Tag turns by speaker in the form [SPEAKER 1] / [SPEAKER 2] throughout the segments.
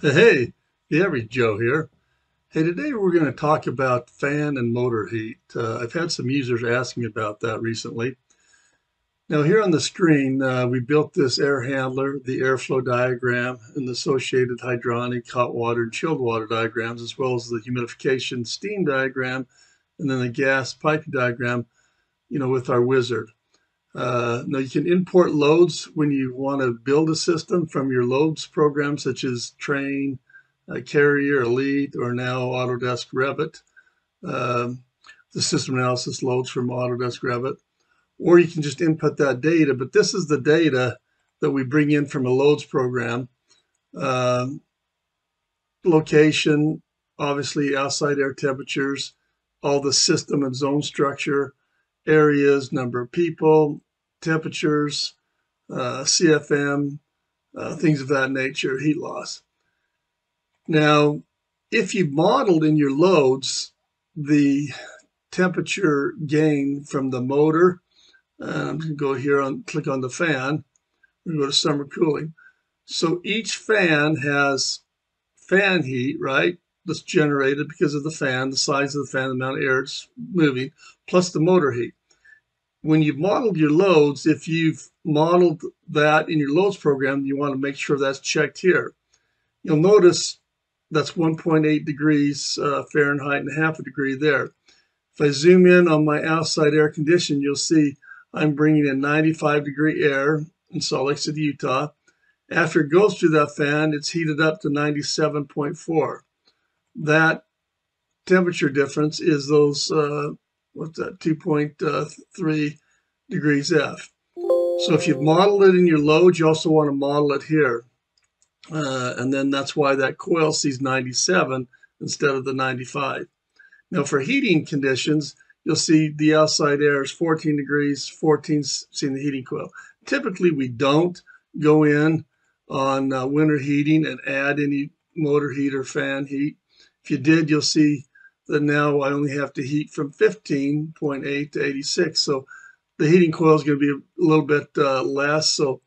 [SPEAKER 1] Hey, the average Joe here. Hey, today we're going to talk about fan and motor heat. Uh, I've had some users asking about that recently. Now here on the screen, uh, we built this air handler, the airflow diagram, and the associated hydronic, hot water, and chilled water diagrams, as well as the humidification steam diagram, and then the gas piping diagram, you know, with our wizard. Uh, now you can import loads when you want to build a system from your loads program, such as Trane, uh, Carrier, Elite, or now Autodesk Revit. Um, the system analysis loads from Autodesk Revit. Or you can just input that data, but this is the data that we bring in from a loads program. Um, location, obviously outside air temperatures, all the system and zone structure, areas, number of people, temperatures, uh, CFM, uh, things of that nature, heat loss. Now, if you've modeled in your loads the temperature gain from the motor, I'm going to go here and click on the fan. We go to summer cooling. So each fan has fan heat, right? That's generated because of the fan, the size of the fan, the amount of air it's moving, plus the motor heat when you've modeled your loads, if you've modeled that in your loads program, you want to make sure that's checked here. You'll notice that's 1.8 degrees uh, Fahrenheit and half a degree there. If I zoom in on my outside air condition, you'll see I'm bringing in 95 degree air in Salt Lake City, Utah. After it goes through that fan, it's heated up to 97.4. That temperature difference is those uh, what's that, 2.3 degrees F. So if you've modeled it in your load, you also want to model it here. Uh, and then that's why that coil sees 97 instead of the 95. Now for heating conditions, you'll see the outside air is 14 degrees, 14 seeing the heating coil. Typically we don't go in on uh, winter heating and add any motor heat or fan heat. If you did, you'll see then now I only have to heat from 15.8 to 86. So the heating coil is going to be a little bit uh, less. So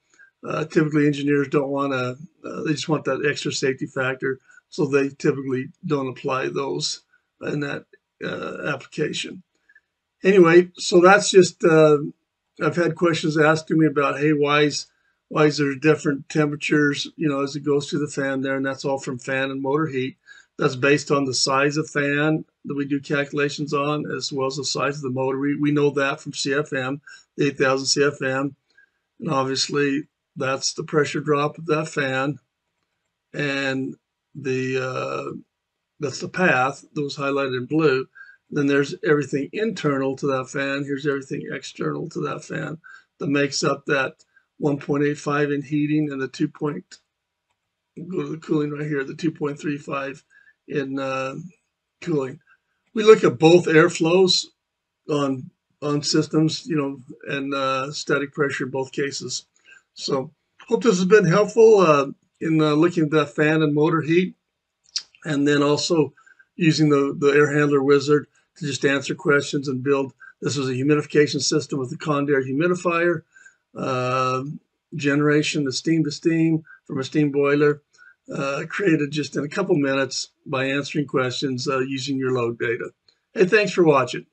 [SPEAKER 1] uh, typically engineers don't want to, uh, they just want that extra safety factor. So they typically don't apply those in that uh, application. Anyway, so that's just, uh, I've had questions asking me about, hey, why is, why is there different temperatures, you know, as it goes through the fan there, and that's all from fan and motor heat. That's based on the size of fan that we do calculations on, as well as the size of the motor. We, we know that from CFM, the 8000 CFM. And obviously, that's the pressure drop of that fan. And the uh, that's the path that was highlighted in blue. Then there's everything internal to that fan. Here's everything external to that fan that makes up that 1.85 in heating and the 2. Point, go to the cooling right here, the 2.35 in uh, cooling. We look at both airflows on on systems, you know, and uh, static pressure in both cases. So hope this has been helpful uh, in uh, looking at that fan and motor heat, and then also using the, the air handler wizard to just answer questions and build. This was a humidification system with a Condair humidifier, uh, generation of steam to steam from a steam boiler, uh, created just in a couple minutes by answering questions uh, using your load data. Hey, thanks for watching.